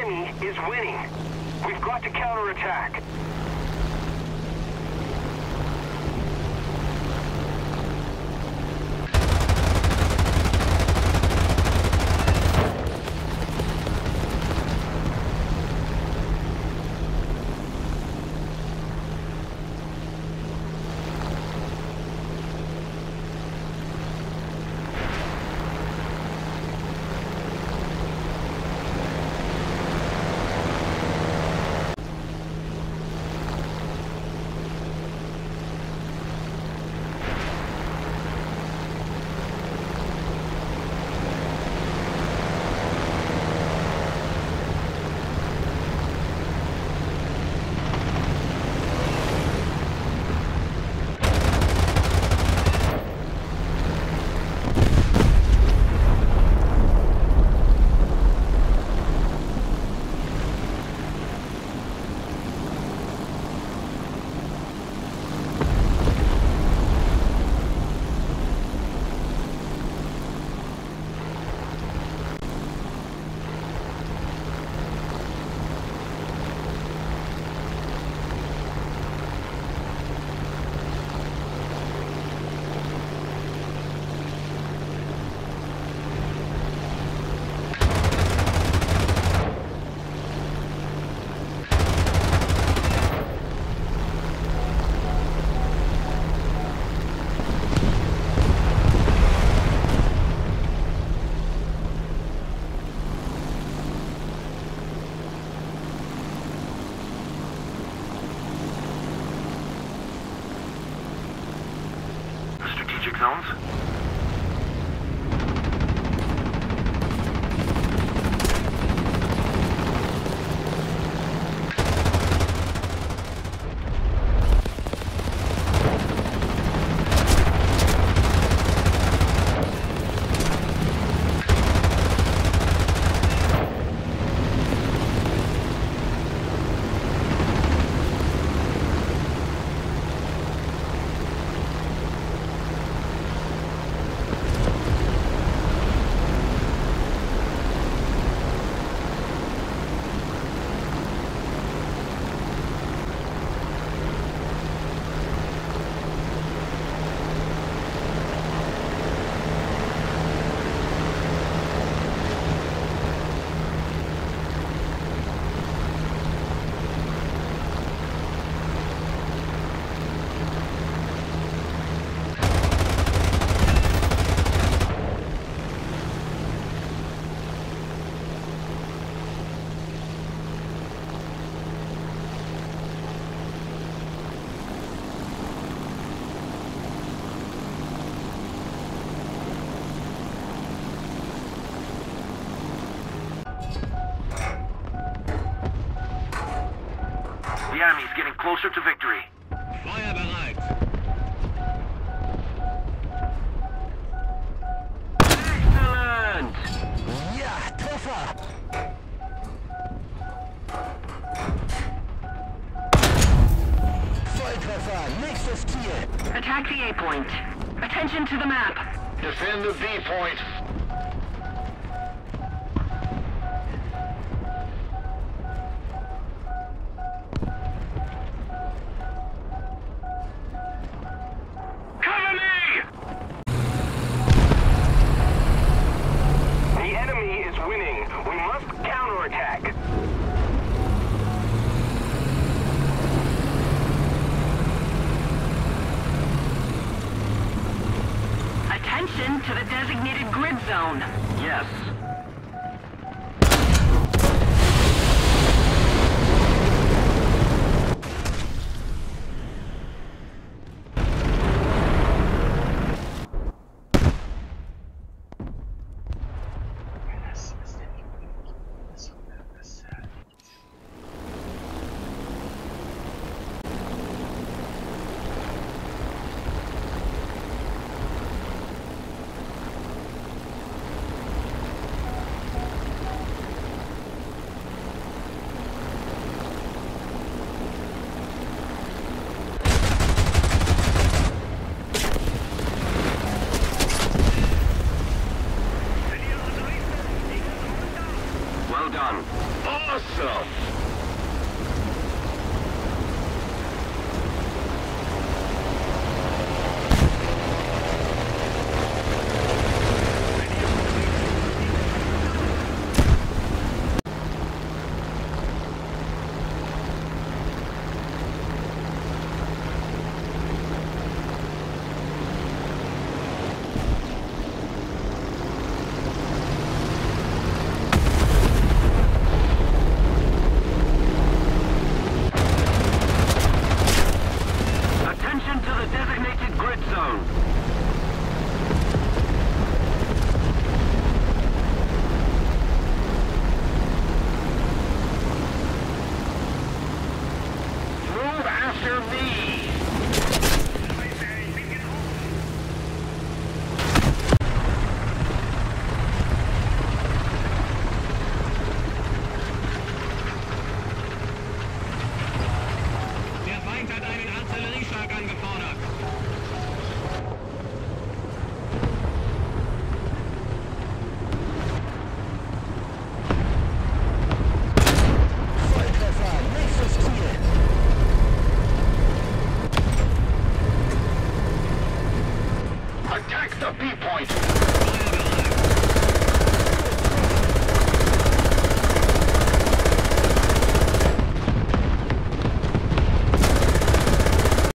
enemy is winning. We've got to counterattack. Strategic zones? The enemy is getting closer to victory. Feuerbereit. Excellent! Ja, Treffer. Volltreffer. Nächstes Ziel. Attack the A point. Attention to the map. Defend the B Attention to the designated grid zone. Yes. yourself. Attack the B point!